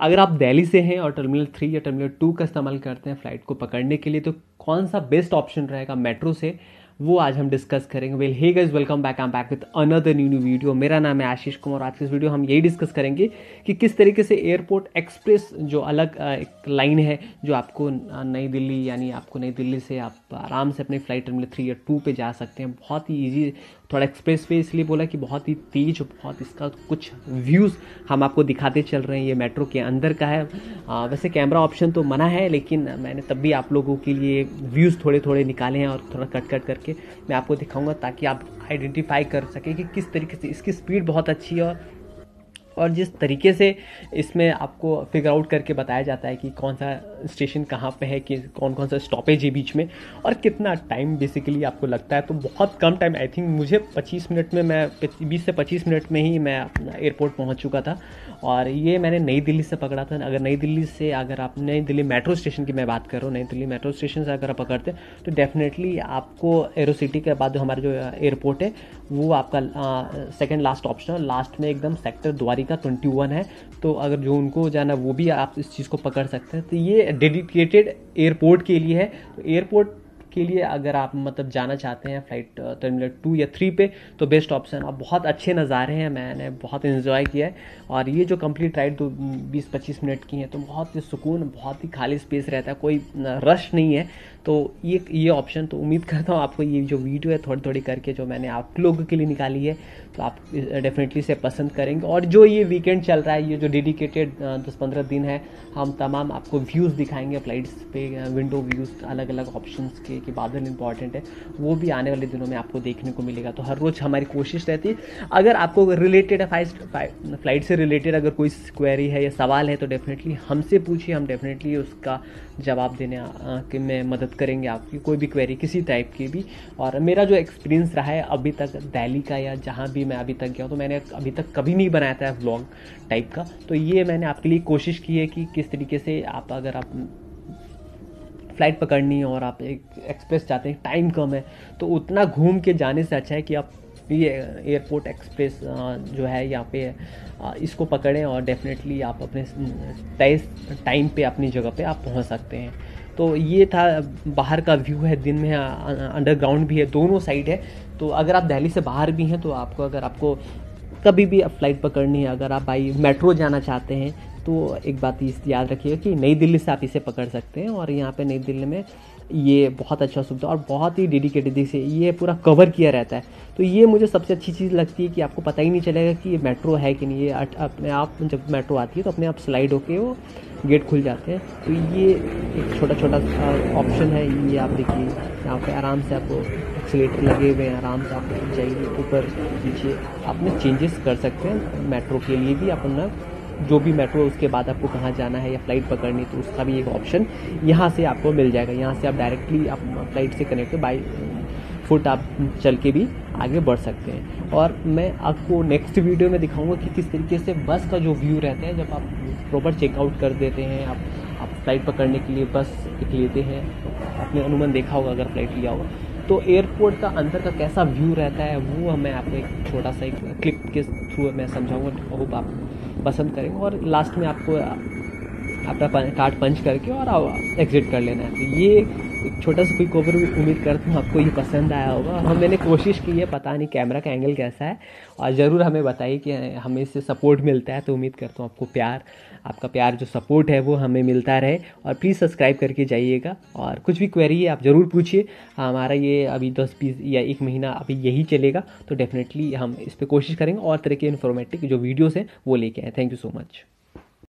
अगर आप दिल्ली से हैं और टर्मिनल थ्री या टर्मिनल टू का इस्तेमाल करते हैं फ़्लाइट को पकड़ने के लिए तो कौन सा बेस्ट ऑप्शन रहेगा मेट्रो से? वो आज हम डिस्कस करेंगे। Well hey guys welcome back I'm back with another new new video मेरा नाम है आशीष कुमार आज की इस वीडियो हम यही डिस्कस करेंगे कि किस तरीके से एयरपोर्ट एक्सप्रेस जो अलग एक लाइन है जो आपको नई दिल्ली यानी आपको नई दिल्ली से आप आराम से अपनी फ़्लाइट टर्मिनल थ्री या टू पे जा सकते हैं। बहुत ही ईजी थोड़ा एक्सप्रेस वे इसलिए बोला कि बहुत ही तेज बहुत इसका कुछ व्यूज़ हम आपको दिखाते चल रहे हैं। ये मेट्रो के अंदर का है। आ, वैसे कैमरा ऑप्शन तो मना है लेकिन मैंने तब भी आप लोगों के लिए व्यूज़ थोड़े थोड़े निकाले हैं और थोड़ा कट कट करके मैं आपको दिखाऊँगा ताकि आप आइडेंटिफाई कर सकें कि किस तरीके से इसकी स्पीड बहुत अच्छी है और और जिस तरीके से इसमें आपको फिगर आउट करके बताया जाता है कि कौन सा स्टेशन कहाँ पे है, कि कौन कौन सा स्टॉपेज है बीच में, और कितना टाइम बेसिकली आपको लगता है तो बहुत कम टाइम आई थिंक मुझे 25 मिनट में, मैं 20 से 25 मिनट में ही मैं एयरपोर्ट पहुँच चुका था। और ये मैंने नई दिल्ली से पकड़ा था। अगर नई दिल्ली से अगर आप, नई दिल्ली मेट्रो स्टेशन की मैं बात कर रहा हूँ, नई दिल्ली मेट्रो स्टेशन से अगर आप पकड़ते तो डेफिनेटली आपको एरो सिटी के बाद जो हमारा जो एयरपोर्ट है, वो आपका सेकेंड लास्ट ऑप्शन लास्ट में एकदम सेक्टर द्वारिका ट्वेंटी वन है तो अगर जो उनको जाना, वो भी आप इस चीज़ को पकड़ सकते हैं। तो ये डेडिकेटेड एयरपोर्ट के लिए है। तो एयरपोर्ट के लिए अगर आप मतलब जाना चाहते हैं फ़्लाइट टर्मिनल टू या थ्री पे तो बेस्ट ऑप्शन और बहुत अच्छे नज़ारे हैं, मैंने बहुत इन्जॉय किया है। और ये जो कंप्लीट राइड दो बीस पच्चीस मिनट की है तो बहुत ही सुकून, बहुत ही खाली स्पेस रहता है, कोई रश नहीं है। तो ये ये ऑप्शन तो उम्मीद करता हूँ आपको ये जो वीडियो है थोड़ी थोड़ी करके जो मैंने आप लोगों के लिए निकाली है तो आप डेफिनेटली से पसंद करेंगे। और जो ये वीकेंड चल रहा है, ये जो डेडिकेटेड दस पंद्रह दिन है, हम तमाम आपको व्यूज़ दिखाएँगे फ्लाइट्स पे विंडो व्यूज़ अलग अलग ऑप्शन के कि बादल इंपॉर्टेंट है, वो भी आने वाले दिनों में आपको देखने को मिलेगा। तो हर रोज़ हमारी कोशिश रहती है। अगर आपको रिलेटेड है फ़्लाइट से रिलेटेड अगर कोई क्वेरी है या सवाल है तो डेफिनेटली हमसे पूछिए। हम डेफिनेटली उसका जवाब देने के में मदद करेंगे आपकी, कोई भी क्वेरी किसी टाइप की भी। और मेरा जो एक्सपीरियंस रहा है अभी तक दिल्ली का या जहाँ भी मैं अभी तक गया हूँ तो मैंने अभी तक कभी नहीं बनाया था व्लॉग टाइप का। तो ये मैंने आपके लिए कोशिश की है कि किस तरीके से आप अगर आप फ़्लाइट पकड़नी है और आप एक एक्सप्रेस चाहते हैं, टाइम कम है तो उतना घूम के जाने से अच्छा है कि आप ये एयरपोर्ट एक्सप्रेस जो है यहाँ पे इसको पकड़ें और डेफिनेटली आप अपने तय टाइम पे अपनी जगह पे आप पहुँच सकते हैं। तो ये था, बाहर का व्यू है, दिन में अंडरग्राउंड भी है, दोनों साइड है तो अगर आप दिल्ली से बाहर भी हैं तो आपको, अगर आपको कभी भी फ़्लाइट पकड़नी है, अगर आप भाई मेट्रो जाना चाहते हैं तो एक बात याद रखिएगा कि नई दिल्ली से आप इसे पकड़ सकते हैं और यहाँ पे नई दिल्ली में ये बहुत अच्छा सुविधा और बहुत ही डेडिकेटेड से ये पूरा कवर किया रहता है। तो ये मुझे सबसे अच्छी चीज़ लगती है कि आपको पता ही नहीं चलेगा कि ये मेट्रो है कि नहीं। ये अपने आप जब मेट्रो आती है तो अपने आप स्लाइड होके वो गेट खुल जाते हैं। तो ये एक छोटा छोटा ऑप्शन है। ये आप देखिए, यहाँ पे आराम से आपको एक्सीटर लगे हुए हैं, आराम से आप जाइए, ऊपर नीचे आपने चेंजेस कर सकते हैं। मेट्रो के लिए भी अपना जो भी मेट्रो उसके बाद आपको कहाँ जाना है या फ़्लाइट पकड़नी तो उसका भी एक ऑप्शन यहाँ से आपको मिल जाएगा। यहाँ से आप डायरेक्टली आप फ़्लाइट से कनेक्ट बाई फुट आप चल के भी आगे बढ़ सकते हैं। और मैं आपको नेक्स्ट वीडियो में दिखाऊँगा कि किस तरीके से बस का जो व्यू रहता है, जब आप प्रॉपर चेकआउट कर देते हैं, आप आप फ़्लाइट पकड़ने के लिए बस लेते हैं, आपने अनुमान देखा होगा अगर फ़्लाइट लिया होगा। तो एयरपोर्ट का अंदर का कैसा व्यू रहता है, वो मैं आपको एक छोटा सा एक क्लिप के थ्रू मैं समझाऊँगा होप आप पसंद करेंगे। और लास्ट में आपको अपना कार्ड पंच करके और एग्जिट कर लेना है। तो ये एक छोटा सा क्विक ओवर उम्मीद करता हूँ आपको ये पसंद आया होगा। हम मैंने कोशिश की है, पता नहीं कैमरा का एंगल कैसा है। और ज़रूर हमें बताइए कि हमें इससे सपोर्ट मिलता है तो उम्मीद करता हूँ आपको प्यार, आपका प्यार जो सपोर्ट है, वो हमें मिलता रहे। और प्लीज़ सब्सक्राइब करके जाइएगा। और कुछ भी क्वेरी है, आप ज़रूर पूछिए। हमारा ये अभी दस बीस या एक महीना अभी यही चलेगा तो डेफिनेटली हम इस पर कोशिश करेंगे। और तरह के इन्फॉर्मेटिव जो वीडियोज़ हैं, वो लेके आए। Thank you so much